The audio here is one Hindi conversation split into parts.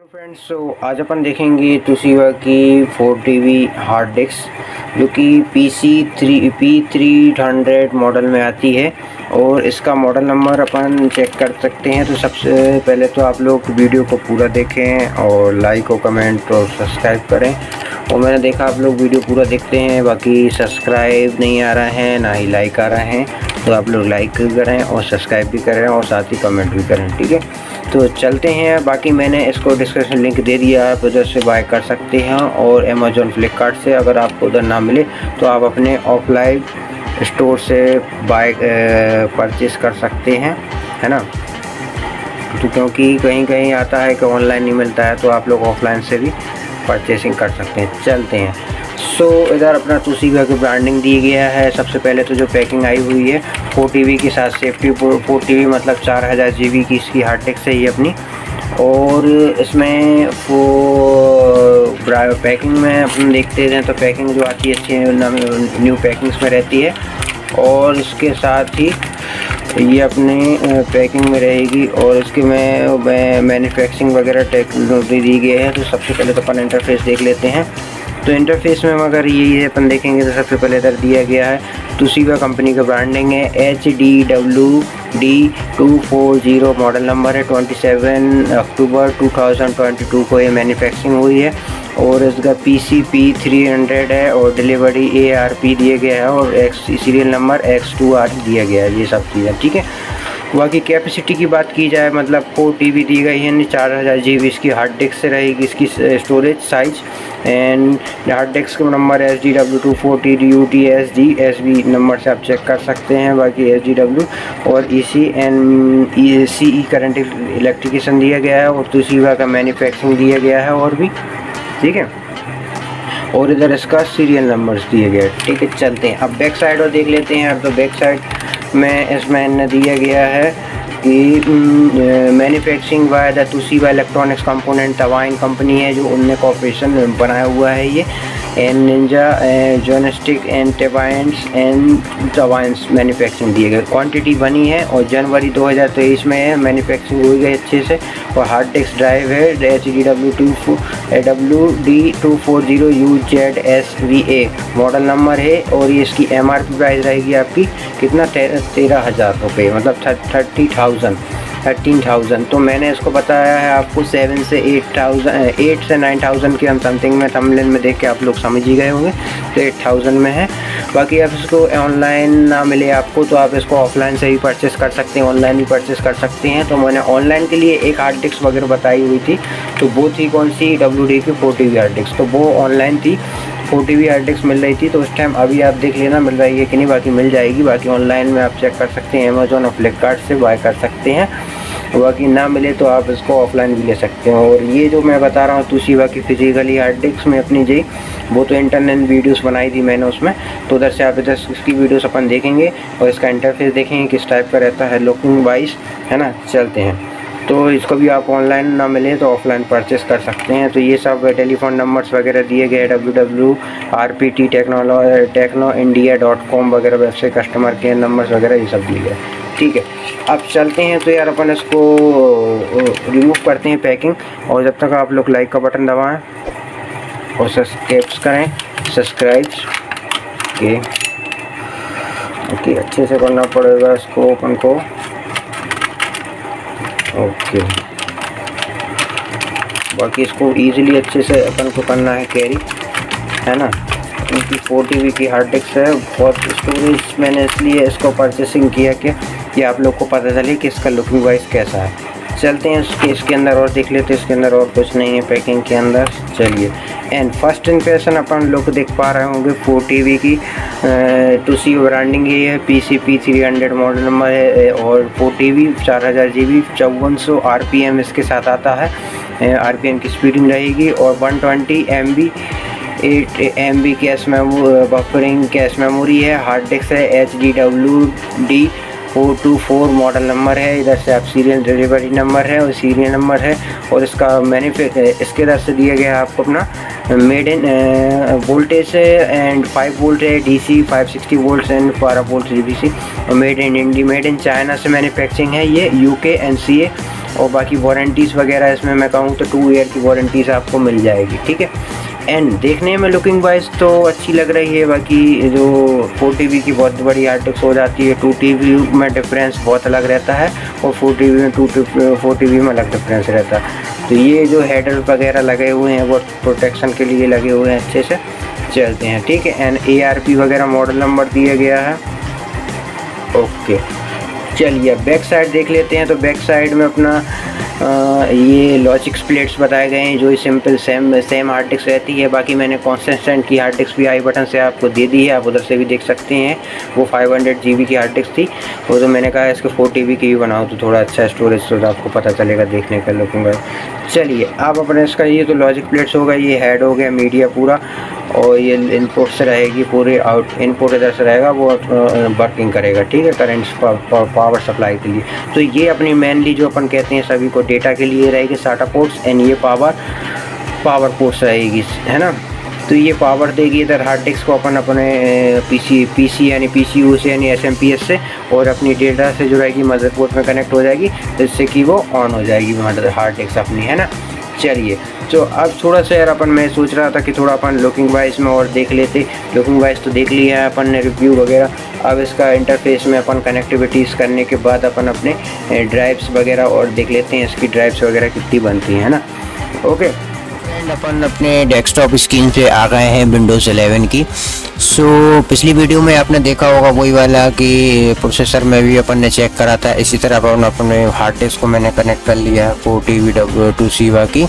हेलो फ्रेंड्स सो आज अपन देखेंगे तुशीवा की four T B hard disk जो कि P C three P three hundred model में आती है। और इसका मॉडल नंबर अपन चेक कर सकते हैं। तो सबसे पहले तो आप लोग वीडियो को पूरा देखें और लाइक और कमेंट और सब्सक्राइब करें। और मैंने देखा, आप लोग वीडियो पूरा देखते हैं, बाकी सब्सक्राइब नहीं आ रहा है, ना ही लाइक आ रहा है तो आप लोग लाइक भी करें और सब्सक्राइब भी करें और साथ ही कमेंट भी करें, ठीक है? तो चलते हैं, बाकी मैंने इसको डिस्क्रिप्शन लिंक दे दिया, आप उधर से बाय कर सकते हैं और अमेज़ोन फ्लिपकार्ट से अगर आपको उधर ना मिले तो आप अपने ऑफलाइन स्टोर से बाय परचेज़ कर सकते हैं, है ना? तो क्योंकि कहीं कहीं आता है कि ऑनलाइन नहीं मिलता है तो आप लोग ऑफलाइन से भी परचेसिंग कर सकते हैं चलते हैं। सो so, इधर अपना तुसीबा की ब्रांडिंग दी गया है। सबसे पहले तो जो पैकिंग आई हुई है फोर टी के साथ सेफ्टी फोर टी मतलब चार हज़ार जी की इसकी हार्ड टेक्स है ये अपनी। और इसमें वो पैकिंग में अपन देखते हैं तो पैकिंग जो आती है अच्छी न्यू पैकिंग्स में रहती है। और इसके साथ ही ये अपने पैकिंग में रहेगी और इसके में मैन्युफैक्चरिंग वगैरह टेक्नोलॉजी दी गई है तो सबसे पहले तो अपन इंटरफेस देख लेते हैं। तो इंटरफेस में अगर ये अपन देखेंगे तो सबसे पहले इधर दिया गया है, तुसीबा कंपनी का ब्रांडिंग है H D W D two four zero model number है twenty seven October two thousand twenty two को ये मैन्युफैक्चरिंग हुई है। और इसका P C P three hundred है और डिलीवरी ए आर पी दिया गया है और X serial number X two R दिया गया है, ये सब चीज़ें, ठीक है? बाकी कैपेसिटी की बात की जाए मतलब फोर टी बी दी गई है, चार हज़ार जी बी इसकी हार्ड डिस्क से रहेगी, इसकी storage size and hard disk का number S D W two four T D U T S D S B number से आप चेक कर सकते हैं, बाकी एस डी डब्ल्यू और ई सी एन ई सी ई करंट इलेक्ट्रिकेशन दिया गया है और तुसीवा का मैन्युफैक्चरिंग दिया गया है और भी। ठीक है? और इधर इसका सीरियल नंबर्स दिए गए। ठीक है, चलते हैं। अब बैक साइड और देख लेते हैं। अब तो बैक साइड में इसमें इन्हें दिया गया है कि manufacturing by the Toshiba electronics component Taiwan company है, जो उनने कॉपरेशन बनाया हुआ है ये। एंड निंजा जोनस्टिक एंड टेबाइंस एंड तवाइंस मैन्युफैक्चरिंग दिए गए। क्वांटिटी बनी है और जनवरी 2023 में है मैन्युफैक्चरिंग हुई गई अच्छे से और हार्ड डिस्क ड्राइव है H D W two W D two four zero U Z S V A model number है और ये इसकी एम आर पी प्राइस रहेगी आपकी कितना? तेरह हज़ार रुपये मतलब थर्टी थाउज़ेंड थर्टीन थाउज़ेंड तो मैंने इसको बताया है आपको सेवन से एट थाउज़ेंड एट से नाइन थाउज़ेंड के हम समथिंग में थंबनेल में देख के आप लोग समझ ही गए होंगे। तो एट थाउज़ेंड में है। बाकी आप इसको ऑनलाइन ना मिले आपको तो आप इसको ऑफलाइन से ही परचेस कर सकते हैं ऑनलाइन भी परचेस कर सकते हैं। तो मैंने ऑनलाइन के लिए एक हार्ड डिस्क वगैरह बताई हुई थी। तो वो थी कौन सी? डब्ल्यू डी की फोर्टी हार्ड डिस्क तो वो ऑनलाइन थी। फोर्टी वी डिस्क मिल रही थी तो उस टाइम अभी आप देख लेना, मिल रही है कि नहीं, बाकी मिल जाएगी, बाकी ऑनलाइन में आप चेक कर सकते हैं अमेजोन और फ्लिपकार्ट से बाय कर सकते हैं। बाकी ना मिले तो आप इसको ऑफलाइन भी ले सकते हैं। और ये जो मैं बता रहा हूँ तुसीवा की फिजिकली हार्ड डिस्क में अपनी जी, वो तो इंटरनेट वीडियोस बनाई थी मैंने उसमें। तो उधर से आप इधर इसकी वीडियोस अपन देखेंगे और इसका इंटरफेस देखेंगे, किस टाइप का रहता है लुकिंग वाइज है ना? चलते हैं। तो इसको भी आप ऑनलाइन ना मिले तो ऑफलाइन परचेस कर सकते हैं। तो ये सब टेलीफोन नंबर्स वगैरह दिए गए W W R P T टेक्नोलॉ techno India dot com वगैरह वेबसाइट कस्टमर केयर नंबर्स वगैरह ये सब दिए गए ठीक है, अब चलते हैं। तो यार अपन इसको रिमूव करते हैं पैकिंग और जब तक आप लोग लाइक का बटन दबाएँ और सब्सक्राइब्स करें सब्सक्राइब्स ओके ओके अच्छे से करना पड़ेगा इसको अपन को। ओके बाकी इसको इजीली अच्छे से अपन को करना है कैरी है ना? क्योंकि फोर टी की हार्ड डिस्क है, बहुत स्टोरेज मैंने इसलिए इसको परचेसिंग किया कि ये आप लोग को पता चले कि इसका लुकिंग वाइज कैसा है। चलते हैं इसके इसके अंदर और देख लेते हैं इसके अंदर और कुछ नहीं है पैकिंग के अंदर। चलिए। एंड फ़र्स्ट इंप्रेशन अपन लोग देख पा रहे होंगे फोर टी की। टू सी ब्रांडिंग ये है P C P three hundred model number है और फोर टी वी चार हज़ार जी बी चौवन सौ आर पी एम इसके साथ आता है। आर पी एम की स्पीडिंग रहेगी और one twenty M B eight M B cache memo buffering cache memory है हार्ड डिस्क है H D W D four two four model number है। इधर से आप सीरियल डिलीवरी नंबर है और सीरियल नंबर है और इसका मैन्युफैक्च इसके इधर से दिया गया है आपको अपना made in voltage and five volt है डीसी 560 वोल्ट एंड बारह वोल्ट डी सी और made in India made in China से मैन्युफैक्चरिंग है ये यूके एन सी ए और बाकी वारंटीज़ वगैरह इसमें मैं कहूँ तो टू ईयर की वारंटीज़ आपको मिल जाएगी, ठीक है? एंड देखने में लुकिंग वाइज तो अच्छी लग रही है। बाकी जो फोर टी की बहुत बड़ी आर्टिक्स हो जाती है टू टी में डिफरेंस बहुत अलग रहता है और फोर टी में टू टी फोर टी में अलग डिफरेंस रहता है। तो ये जो हेडर वगैरह लगे हुए हैं, वो प्रोटेक्शन के लिए लगे हुए हैं अच्छे से। चलते हैं, ठीक है? एंड ए आर पी वगैरह मॉडल नंबर दिया गया है। ओके चलिए बैक साइड देख लेते हैं। तो बैक साइड में अपना ये लॉजिक्स प्लेट्स बताए गए हैं, जो simple same same hard disk रहती है। बाकी मैंने कॉन्सेंटेंट की हार्ड डिस्क भी आई बटन से आपको दे दी है, आप उधर से भी देख सकते हैं। वो 500 हंड्रेड की हार्ड डिस्क थी। वो तो मैंने कहा इसके फोर टी की भी बनाओ तो थोड़ा अच्छा स्टोरेज तो आपको पता चलेगा, देखने का लुकिंग चलिए, आप अपने इसका, ये तो लॉजिक प्लेट्स होगा ये हेड हो गया मीडिया पूरा। और ये इनपुट से रहेगी पूरे आउट इनपुट इधर से रहेगा, वो वर्किंग करेगा, ठीक है करेंट पावर सप्लाई के लिए। तो ये अपनी मेनली जो अपन कहते हैं सभी को डेटा के लिए रहेगी साटा पोर्ट्स एंड ये पावर पावर पोर्ट्स रहेगी, है ना? तो ये पावर देगी इधर हार्ड डिस्क को अपन अपने पीसी पीसी यानी पीसीयू से यानी एसएमपीएस से, और अपनी डेटा से जो रहेगी मदरबोर्ड में कनेक्ट हो जाएगी जिससे कि वो ऑन हो जाएगी मदर हार्ड डिस्क अपनी, है ना? चलिए तो अब थोड़ा सा यार अपन मैं सोच रहा था कि थोड़ा अपन लुकिंग वाइज में और देख लेते। लुकिंग वाइज तो देख लिया है अपन ने रिव्यू वगैरह। अब इसका इंटरफेस में अपन कनेक्टिविटीज़ करने के बाद अपन अपने ड्राइव्स वगैरह और देख लेते हैं इसकी ड्राइव्स वगैरह कितनी बनती हैं ना? ओके फ्रेंड अपन अपने डेस्कटॉप स्क्रीन पे आ गए हैं विंडोज़ 11 की। सो so, पिछली वीडियो में आपने देखा होगा वही वाला कि प्रोसेसर में भी अपन ने चेक करा था। इसी तरह अपन अपने हार्ड डिस्क को मैंने कनेक्ट कर लिया है four T V W Toshiba की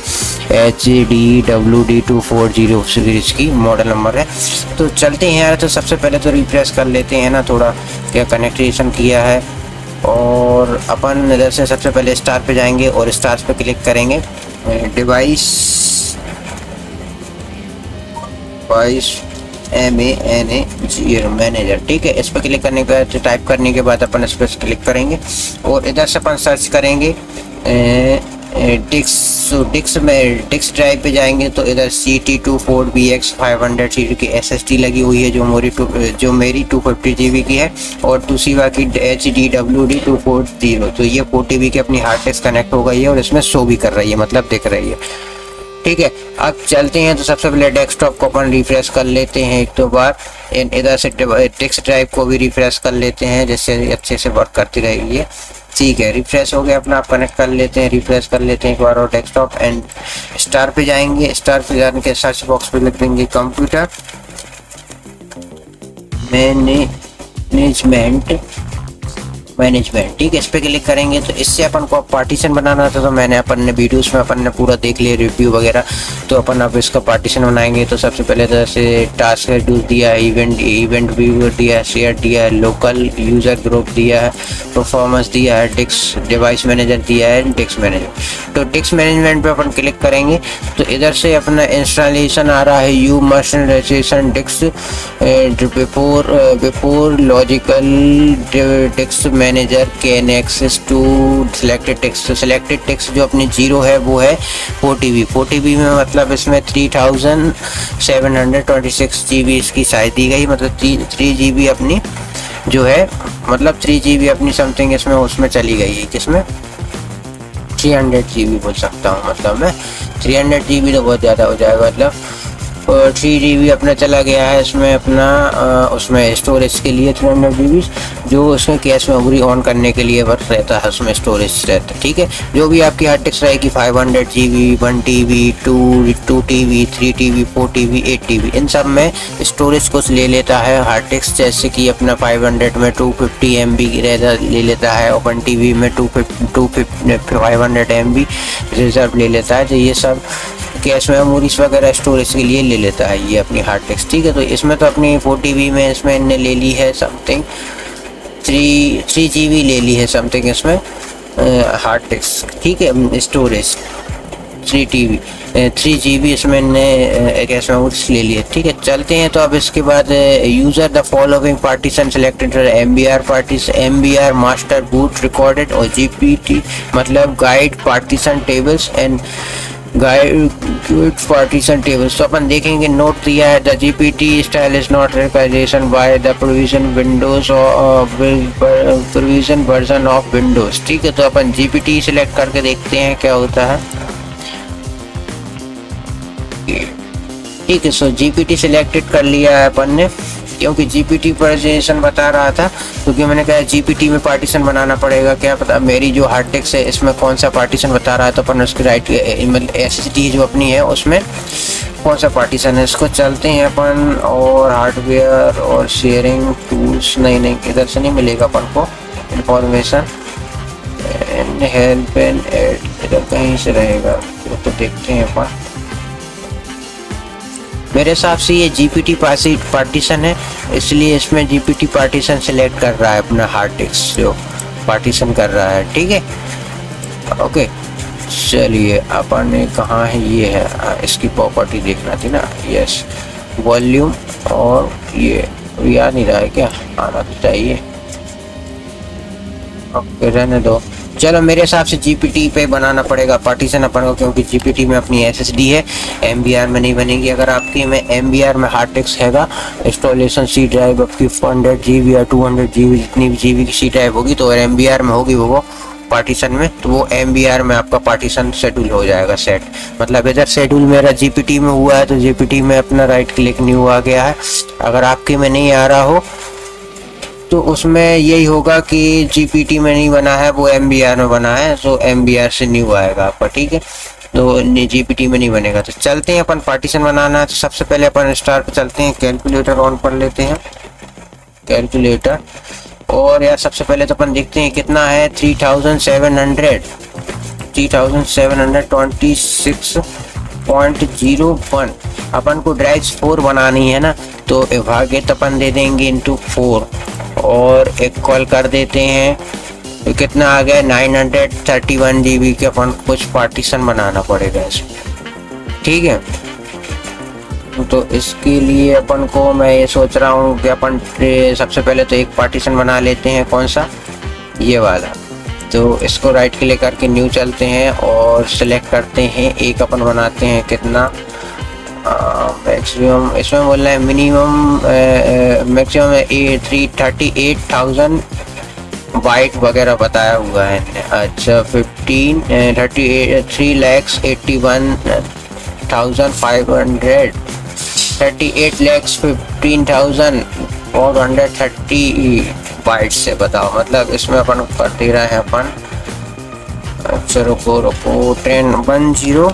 H D W D two four zero series की मॉडल नंबर है। तो चलते हैं यार तो सबसे पहले तो रिप्रेस कर लेते हैं ना थोड़ा क्या कनेक्टेशन किया है। और अपन इधर से सबसे पहले स्टार पे जाएँगे और स्टार पे क्लिक करेंगे। डिवाइस बाईस M A N A zero manager ठीक है? इस पर क्लिक करने के बाद टाइप करने के बाद अपन इस पर क्लिक करेंगे और इधर से अपन सर्च करेंगे डिक्स डिक्स में डिक्स ड्राइव पे जाएँगे तो इधर C T to four B x five hundred C की एस एस टी लगी हुई है, जो मेरी टू, जो मेरी टू फिफ्टी जी बी की है और टूसीवा की H D W D two four zero तो ये फोर टी बी की अपनी हार्ड डिस्क कनेक्ट हो गई है और इसमें शो भी कर रही है मतलब दिख रही है। ठीक है, अब चलते हैं तो सबसे पहले डेस्कटॉप को अपन रिफ्रेश कर लेते हैं एक दो बार। इधर से टेक्स्ट ड्राइव को भी रिफ्रेश कर लेते हैं, जिससे अच्छे से वर्क करती रहेगी ठीक है रिफ्रेश हो गया अपना आप कनेक्ट कर लेते हैं रिफ्रेश कर लेते हैं एक बार और डेस्कटॉप एंड स्टार पे जाएँगे। स्टार पे जाने के सर्च बॉक्स पे लिख देंगे कंप्यूटर मैनेजमेंट मैनेजमेंट ठीक है, इस पर क्लिक करेंगे तो इससे अपन को पार्टीशन बनाना था तो मैंने अपन ने वीडियोस में अपन ने पूरा देख लिया रिव्यू वगैरह। तो अपन अब इसका पार्टीशन बनाएँगे तो सबसे पहले तो जैसे टास्क शेड्यूल दिया है इवेंट इवेंट व्यू दिया है शेयर दिया है लोकल यूज़र ग्रुप दिया है परफॉर्मेंस दिया है डिक्स डिवाइस मैनेजर दिया है डिक्स मैनेजर तो डिक्स मैनेजमेंट पर अपन क्लिक करेंगे तो इधर से अपना इंस्टॉलेशन आ रहा है you must registration disks before before logical disks manager can access to selected text selected text जो अपनी ज़ीरो है, वो है four T we four T V में मतलब इसमें three thousand seven hundred twenty six G B इसकी साइज़ दी गई मतलब थ्री जी बी अपनी जो है मतलब थ्री जी बी अपनी समथिंग इसमें, उसमें चली गई है, किसमें? थ्री हंड्रेड जी बी बोल सकता हूँ मतलब मैं। थ्री हंड्रेड जी बी तो बहुत ज़्यादा हो जाएगा मतलब थ्री जी बी अपना चला गया है इसमें अपना उसमें स्टोरेज के लिए थ्री हंड्रेड जी बी जो उसमें कैश मेमोरी ऑन करने के लिए वर्क रहता है, उसमें स्टोरेज रहता है, ठीक है? जो भी आपकी हार्ड डिस्क रहेगी five hundred G B one T B two two T B three T B four T B eight T B इन सब में स्टोरेज कुछ ले लेता है हार्ड डिस्क जैसे कि अपना फाइव हंड्रेड में टू फिफ्टी एम बी ले लेता है वन टी वी में two two five hundred M B reserve ले लेता है तो ये सब कैश मेमोरीज वगैरह स्टोरेज के लिए ले लेता है, ये अपनी हार्ड डिस्क ठीक है? तो इसमें तो अपनी फोर टी में इसमें इनने ले ली है समथिंग थ्री थ्री जी ले ली है समथिंग इसमें हार्ड डिस्क ठीक है? Storage three T V three G B इसमें ने कैश मेमोरीज ले लिए ठीक है? चलते हैं तो अब इसके बाद user the following partition selected M B R parties M B R master boot recorded और जी पी टी मतलब GUID partition tables and GUID partition table तो अपन देखेंगे नोट दिया है the GPT style is not recognization by the provision Windows provision version of Windows ठीक है तो अपन जीपीटी सिलेक्ट करके देखते हैं क्या होता है। ठीक है सो जीपीटी सिलेक्टेड कर लिया है अपन ने। क्योंकि जीपीटी प्रेजेंटेशन बता रहा था, क्योंकि मैंने कहा जीपीटी में पार्टीशन बनाना पड़ेगा। क्या पता मेरी जो हार्ड डिस्क है, इसमें कौन सा पार्टीशन बता रहा है तो अपन उसकी राइट एस जो अपनी है, उसमें कौन सा पार्टीशन है, इसको चलते हैं अपन, और हार्डवेयर और शेयरिंग टूल्स नहीं नहीं, इधर से नहीं मिलेगा अपन को इंफॉर्मेशन हेल्प एंड एड इधर कहीं से रहेगा तो देखते हैं अपन। मेरे हिसाब से ये जी पी टी पार्टीशन है, इसलिए इसमें G P T partition select कर रहा है अपना हार्ड डिस्क जो पार्टीशन कर रहा है, ठीक है? ओके चलिए, अपन कहाँ है? ये है इसकी प्रॉपर्टी देखना थी ना? यस वॉल्यूम और ये, याद नहीं रहा है क्या? आना तो चाहिए। ओके रहने दो। चलो, मेरे हिसाब से जीपीटी पे बनाना पड़ेगा पार्टीशन अपन को, क्योंकि जीपीटी में अपनी एसएसडी है एमबीआर में नहीं बनेगी। अगर आपकी में एमबीआर में हार्ड डिस्क हैगा इंस्टॉलेशन सी ड्राइव आपकी हंड्रेड जी या टू हंड्रेड जी जितनी भी जी बी की सी ड्राइव होगी तो एम में होगी वो पार्टीशन में तो वो आर में आपका पार्टीशन शेड्यूल हो जाएगा सेट मतलब इधर शेड्यूल मेरा जीपीटी में हुआ है तो जीपीटी में अपना राइट क्लिक न्यू आ गया है। अगर आपके में नहीं आ रहा हो तो उसमें यही होगा कि जीपीटी में नहीं बना है, वो एमबीआर में बना है तो एम से न्यू आएगा आपका, ठीक है? तो जीपीटी में नहीं बनेगा। तो चलते हैं अपन पार्टीशन बनाना है तो सबसे पहले अपन स्टार पे चलते हैं कैलकुलेटर ऑन कर लेते हैं। कैलकुलेटर और यार, सबसे पहले तो अपन देखते हैं कितना है three thousand seven hundred three thousand seven hundred twenty six point zero one अपन को ड्राइव फोर बनानी है ना तो भाग्य अपन दे देंगे इंटू फोर और एक कॉल कर देते हैं। तो कितना आ गया? Nine hundred thirty one G B के अपन कुछ पार्टीशन बनाना पड़ेगा इसमें। ठीक है? तो इसके लिए अपन को मैं ये सोच रहा हूँ कि अपन सबसे पहले तो एक पार्टीशन बना लेते हैं। कौन सा? ये वाला। तो इसको राइट क्लिक करके न्यू चलते हैं और सिलेक्ट करते हैं। एक अपन बनाते हैं कितना? मैक्सिमम इसमें बोल रहे हैं minimum maximum three thirty eight thousand byte वगैरह बताया हुआ है। अच्छा fifteen thirty eight three lakhs eighty one thousand five hundred thirty eight lakhs fifteen thousand four hundred thirty byte से बताओ। मतलब इसमें अपन कर दे रहे हैं अपन। अच्छा रुको रुको ten one zero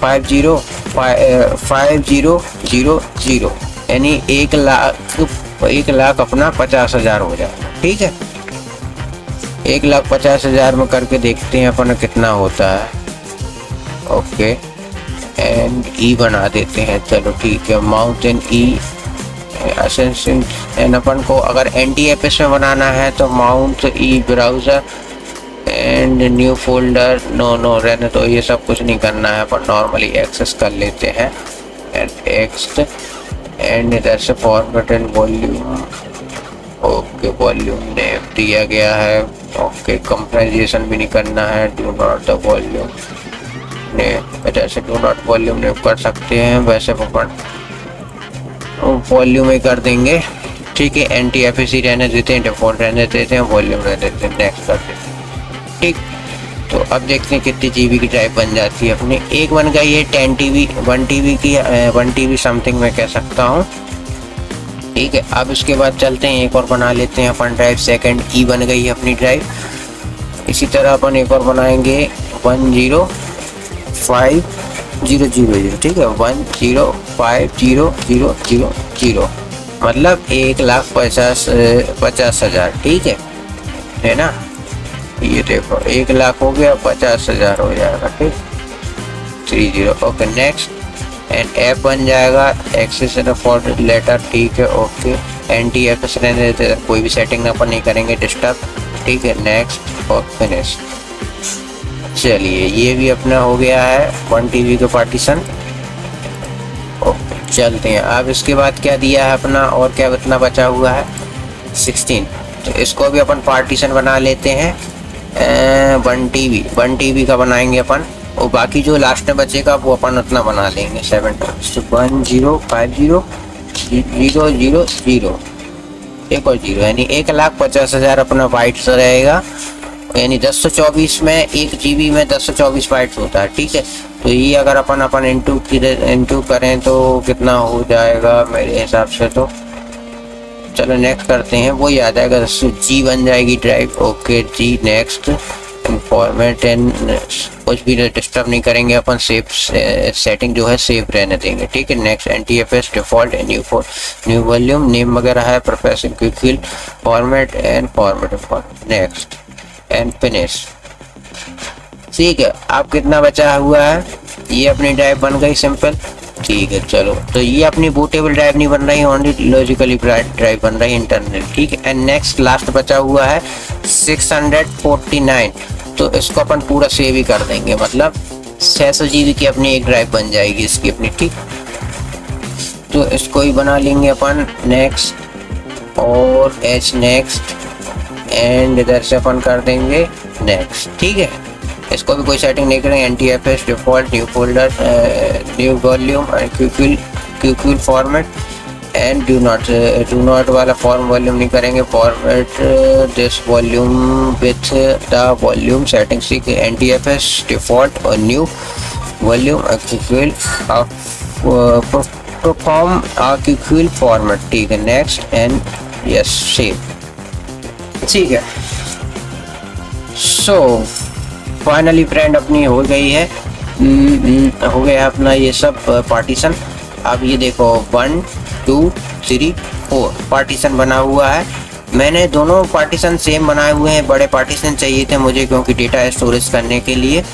five zero five zero zero zero यानी एक लाख एक लाख अपना पचास हज़ार हो जाए। ठीक है? एक लाख पचास हज़ार में करके देखते हैं अपन कितना होता है। ओके। एंड ई बना देते हैं। चलो ठीक है। माउंटेन ई एंड अपन को अगर एन टी एफ़ एस में बनाना है तो mount E browser and new folder no no रहने तो ये सब कुछ नहीं करना है पर नॉर्मली एक्सेस कर लेते हैं। एंड एक्स एंड इधर से format and volume okay volume name दिया गया है। ओके कंपेरिजेशन भी नहीं करना है डू नॉट द वॉल्यूम ने इधर से डू नॉट वॉल्यूम नेम कर सकते हैं, वैसे अपन वॉल्यूम ही कर देंगे। ठीक है एन टी एफ़ रहने देते हैं डिफ़ॉल्ट रहने देते हैं वॉल्यूम रहने देते हैं नेक्स्ट कर देते हैं। ठीक। तो अब देखते हैं कितनी जी की ड्राइव बन जाती है अपनी। एक बन गई है ten T V one T V की वन टी वी समथिंग मैं कह सकता हूँ। ठीक है, अब इसके बाद चलते हैं, एक और बना लेते हैं अपन ड्राइव सेकंड ई बन गई है अपनी ड्राइव इसी तरह अपन एक और बनाएँगे one zero five zero zero zero ठीक है one zero five zero zero zero zero मतलब एक लाख पचास पचास हज़ार। ठीक है है ना? ये देखो, एक लाख हो गया, पचास हज़ार हो जाएगा, ठीक? Three zero okay next and app बन जाएगा एक्सेस फॉर लेटर ठीक है okay N T F S रहने देते कोई भी सेटिंग अपन नहीं करेंगे डिस्टर्ब ठीक है नेक्स्ट और फिनिश चलिए, ये भी अपना हो गया है वन टीवी का पार्टीशन ओके चलते हैं. अब इसके बाद क्या दिया है अपना, और क्या इतना बचा हुआ है? सिक्सटीन तो इसको भी अपन पार्टीशन बना लेते हैं. One T V one T V का बनाएँगे अपन। और बाकी जो लास्ट में बचेगा, वो अपन उतना बना लेंगे। Seven one zero five zero zero zero zero एक और ज़ीरो यानी एक लाख पचास हज़ार अपना वाइट्स रहेगा। यानी दस सौ चौबीस में एक जी में दस सौ चौबीस बाइट्स होता है, ठीक है? तो ये अगर अपन अपन इंटू इंटू करें तो कितना हो जाएगा मेरे हिसाब से तो? चलो नेक्स्ट करते हैं। वही आ जाएगा जी बन जाएगी drive okay G next format and कुछ भी डिस्टर्ब नहीं करेंगे, अपन सेव सेटिंग जो है सेव रहने देंगे। ठीक है next N T F S default new for new volume name वगैरह है professor quick field format and format next and finish ठीक है आप कितना बचा हुआ है? ये अपनी ड्राइव बन गई सिंपल ठीक है, चलो। तो ये अपनी बूटेबल ड्राइव नहीं बन रही ओनली लॉजिकली ड्राइव बन रही इंटरनल ठीक है एंड नेक्स्ट लास्ट बचा हुआ है 649 तो इसको अपन पूरा सेव ही कर देंगे मतलब छः सौ जी की अपनी एक ड्राइव बन जाएगी इसकी अपनी, ठीक? तो इसको ही बना लेंगे अपन नेक्स्ट और एच नेक्स्ट एंड इधर से अपन कर देंगे नेक्स्ट ठीक है? इसको भी कोई सेटिंग नहीं करेंगे। N T F S default new folder new volume quick quick format and do not do not वाला फॉर्म वॉल्यूम नहीं करेंगे। Format this volume with the volume setting सीख N T F S default और new volume quick perform quick format ठीक है। नेक्स्ट एंड यस सेव ठीक है। सो फाइनली फ्रेंड अपनी हो गई है। हम्म, हम्म, हो गया अपना ये सब पार्टीशन अब ये देखो one two three four partition बना हुआ है। मैंने दोनों पार्टीशन सेम बनाए हुए हैं। बड़े पार्टीशन चाहिए थे मुझे क्योंकि डेटा स्टोरेज करने के लिए।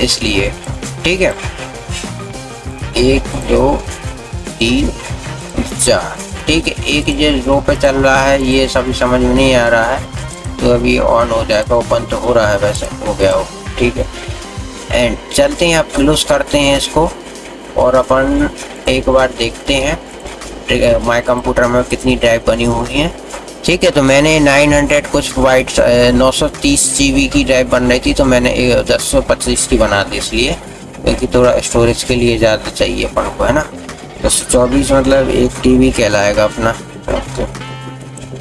इसलिए ठीक है? एक दो तीन चार ठीक है? एक जो रो पे चल रहा है। ये सभी समझ में नहीं आ रहा है। तो अभी ऑन हो जाएगा ओपन तो हो रहा है वैसे, हो गया हो, ठीक है। एंड चलते हैं आप क्लोज करते हैं इसको, और अपन एक बार देखते हैं माई कंप्यूटर में कितनी ड्राइव बनी हुई है। ठीक है तो मैंने 900 कुछ वाइट नौ सौ तीस जी की ड्राइव बन रही थी तो मैंने दस सौ पच्चीस की बना दी इसलिए, क्योंकि थोड़ा स्टोरेज के लिए ज़्यादा चाहिए अपन को, है ना। सौ चौबीस मतलब एक टीवी कहलाएगा अपना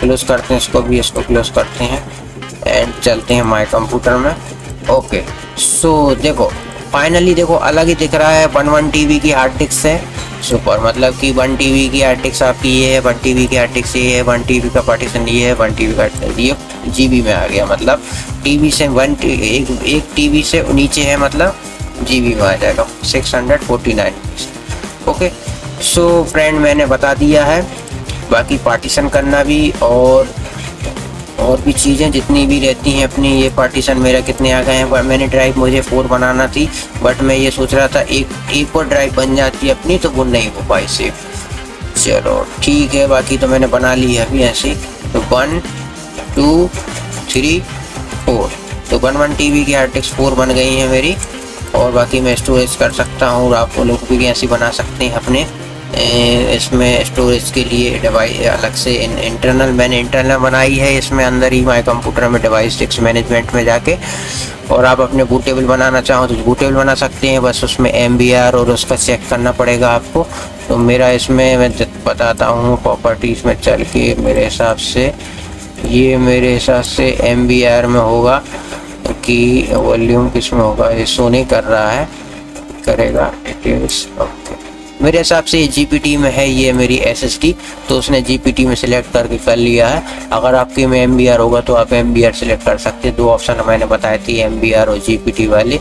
क्लोज करते हैं, इसको भी इसको क्लोज करते हैं एंड चलते हैं माई कंप्यूटर में। ओके सो देखो फाइनली देखो, अलग ही दिख रहा है वन वन टी की हार्ड डिस्क से। सुपर मतलब कि वन टीवी की हार्ड डिस्क आपकी ये है वन टी की हार्ड डिस्क ये है वन टी का पार्टीशन ये है वन टी का ये। जी में आ गया मतलब टी से वन एक एक टी से नीचे है मतलब जीबी में आ जाएगा six hundred forty nine okay so friend मैंने बता दिया है बाकी पार्टीशन करना भी और और भी चीज़ें जितनी भी रहती हैं अपनी, ये पार्टीशन मेरा कितने आ गए हैं। पर मैंने ड्राइव मुझे फोर बनाना थी बट मैं ये सोच रहा था एक एक और ड्राइव बन जाती अपनी तो वो नहीं हो पाई सेफ़ चलो, ठीक है, बाकी तो मैंने बना ली है अभी ऐसे तो वन टू थ्री फोर तो वन वन टी वी की डिस्क फोर बन गई है मेरी, और बाकी मैं स्टोरेज कर सकता हूँ और आप लोग भी ऐसी बना सकते हैं अपने। इसमें स्टोरेज के लिए डिवाइस अलग से इन, इंटरनल मैंने इंटरनल बनाई है इसमें अंदर ही माई कंप्यूटर में डिवाइस डिस्क मैनेजमेंट में जाके और आप अपने बूटेबल बनाना चाहो तो बूटेबल बना सकते हैं बस उसमें एमबीआर और उसका चेक करना पड़ेगा आपको। तो मेरा इसमें मैं बताता हूँ प्रॉपर्टीज़ में चल के मेरे हिसाब से ये मेरे हिसाब से एमबीआर में होगा कि वॉल्यूम किसमें होगा ये शो नहीं कर रहा है करेगा ओके मेरे हिसाब से ये जी में है ये मेरी एस तो उसने जीपीटी में सिलेक्ट करके कर लिया है। अगर आपके में एमबीआर होगा तो आप एम सिलेक्ट कर सकते हैं। दो ऑप्शन मैंने बताए थे एमबीआर और जी वाले।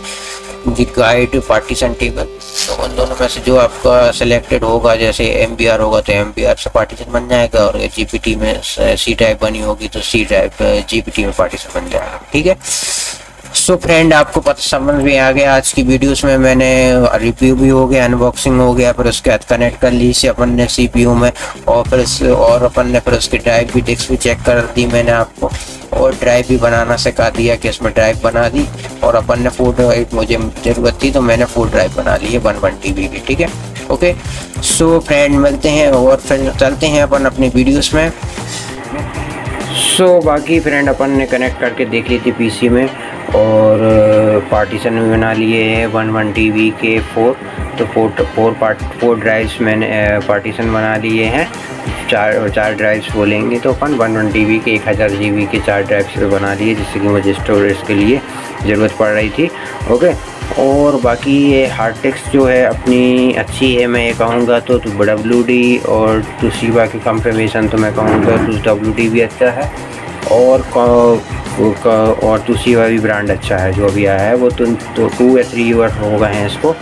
दी गाइड पार्टीशन टेबल तो उन दोनों में से जो आपका सिलेक्टेड होगा, जैसे एमबीआर होगा तो एमबीआर से पार्टीशन बन जाएगा और जीपीटी में सी टाइप बनी होगी तो सी टाइप जीपीटी में पार्टीशन बन जाएगा। ठीक है? सो so फ्रेंड आपको पता समझ में आ गया आज की वीडियोस में मैंने रिव्यू भी हो गया अनबॉक्सिंग हो गया फिर उसके बाद कनेक्ट कर ली से अपन ने सीपीयू में और फिर और अपन ने फिर उसकी ड्राइव भी डिस्क भी चेक कर दी मैंने आपको और ड्राइव भी बनाना सिखा दिया कि इसमें ड्राइव बना दी और अपन ने फ़ूड मुझे ज़रूरत थी तो मैंने फ़ूड ड्राइव बना ली है वन वन टी की ठीक है? ओके सो फ्रेंड मिलते हैं और फिर चलते हैं अपन अपनी वीडियोस में। सो so, बाकी फ्रेंड अपन ने कनेक्ट करके देख ली थी पीसी में। और पार्टीशन भी बना लिए हैं वन वन टी वी के फोर तो four four part four drives मैंने पार्टीशन बना लिए हैं। चार चार ड्राइव्स बोलेंगे तो अपन वन वन टी के, एक हज़ार जी के चार ड्राइव्स बना लिए, जिससे कि मुझे स्टोरेज के लिए ज़रूरत पड़ रही थी। ओके और बाकी ये हार्ड टेक्स जो है, अपनी अच्छी है, मैं ये कहूँगा तो डब्ल्यू डी और टूसीबा की कंपेरिजन तो मैं कहूँगा टू डब्ल्यू डी भी अच्छा है। और और टूसीबा भी ब्रांड अच्छा है, जो अभी आया है, वो तो टू या थ्री ईयर हो गए हैं इसको।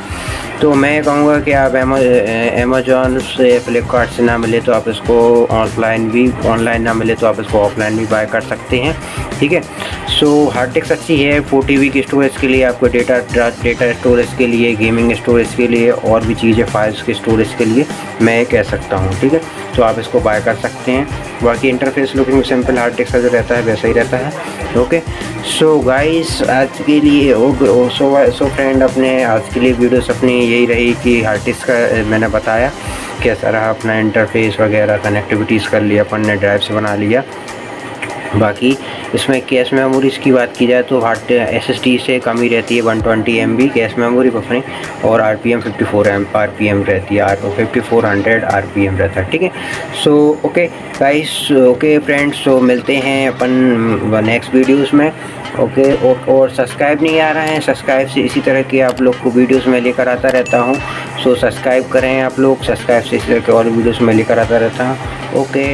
तो मैं कहूँगा कि आप अमेजोन से फ्लिपकार्ट से ना मिले तो आप इसको ऑफलाइन भी ऑनलाइन ना मिले तो आप इसको ऑफलाइन भी बाय कर सकते हैं, ठीक है? सो हार्ड टेक्स अच्छी है फोर टी की स्टोरेज के लिए आपको डेटा डेटा स्टोरेज के लिए गेमिंग स्टोरेज के लिए, और भी चीज़ें फाइल्स के स्टोरेज के लिए। मैं कह सकता हूँ, ठीक है? तो आप इसको बाय कर सकते हैं। बाकी इंटरफेस लुकिंग सिंपल हार्ड टेक्स का जो रहता है, वैसा ही रहता है। ओके सो गाइस आज के लिए सो सो फ्रेंड अपने आज के लिए वीडियोस अपनी यही रही कि हार्ड टेक्स का मैंने बताया कैसा रहा अपना इंटरफेस वगैरह कनेक्टिविटीज़ कर लिया, अपन ने ड्राइव से बना लिया। बाकी इसमें कैश मेमोरीज की बात की जाए तो हार्ड एस एस टी से कम ही रहती है 120 twenty M cache memory buffering और R P M fifty four M R P M रहती है R fifty four hundred R P M रहता है, ठीक है? So okay guys okay friends so मिलते हैं अपन नेक्स्ट वीडियोज़ में ओके और सब्सक्राइब नहीं आ रहा है सब्सक्राइब से इसी तरह के आप लोग को वीडियोस में लेकर आता रहता हूँ। सो सब्सक्राइब करें आप लोग सब्सक्राइब से इसी तरह के और वीडियोस में लेकर आता रहता हूँ ओके